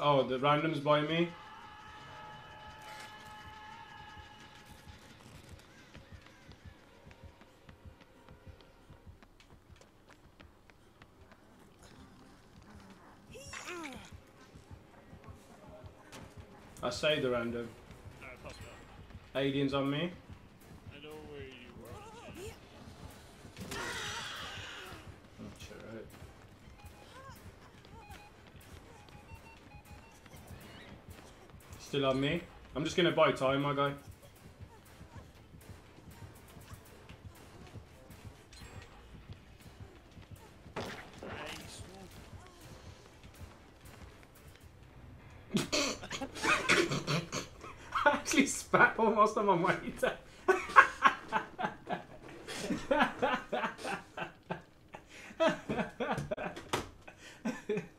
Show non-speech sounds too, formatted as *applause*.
Oh, the randoms by me. I saved the random. Alright, pop it up. Aliens on me. Still on me. I'm just gonna buy time, my guy. *laughs* I actually spat almost on my way. *laughs*